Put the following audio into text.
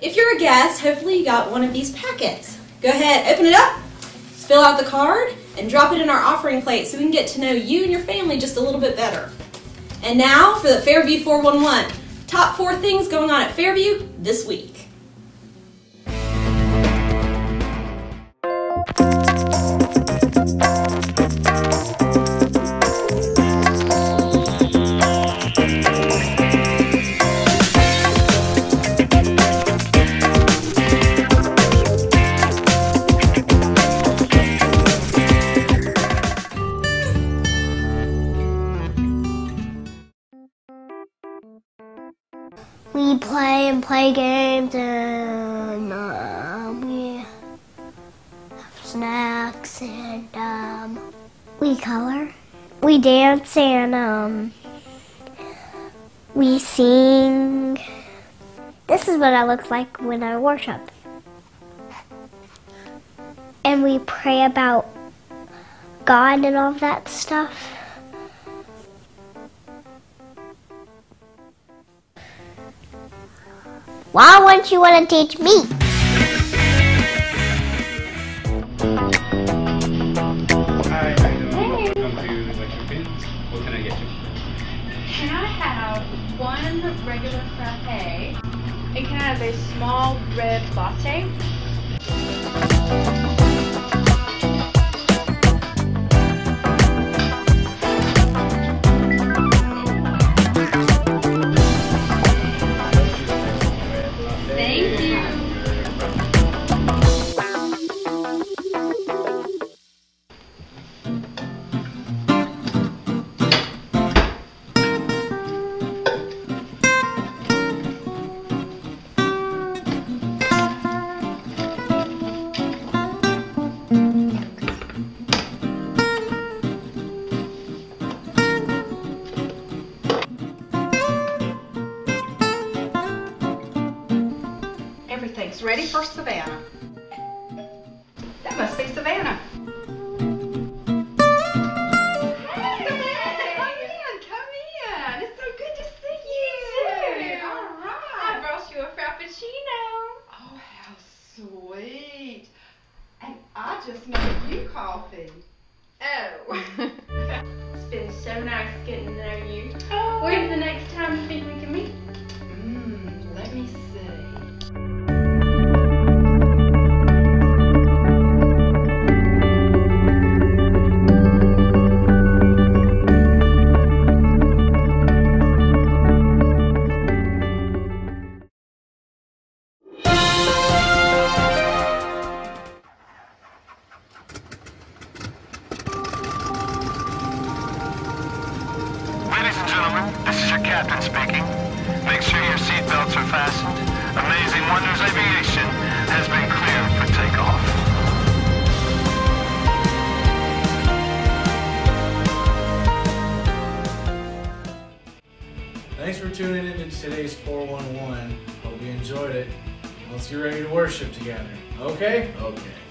If you're a guest, hopefully you got one of these packets. Go ahead, open it up, fill out the card, and drop it in our offering plate so we can get to know you and your family just a little bit better. And now for the Fairview 411. Top four things going on at Fairview this week. We play and play games and uh, we have snacks and um, we color. We dance and um, we sing. This is what I look like when I worship. And we pray about God and all that stuff. Why wouldn't you want to teach me? Can I? Can I have one regular frappe? And can I have a small red latte? Everything's ready for Savannah. That must be Savannah. Hey, Savannah, come in, come in. It's so good to see you. All I brought you a frappuccino. Oh, how sweet. And I just made you coffee. Oh. it's been so nice getting to know you. Oh. When's the next time you think we can captain speaking. Make sure your seatbelts are fastened. Amazing Wonders Aviation has been cleared for takeoff. Thanks for tuning in to today's 411. Hope you enjoyed it. Let's get ready to worship together. Okay? Okay.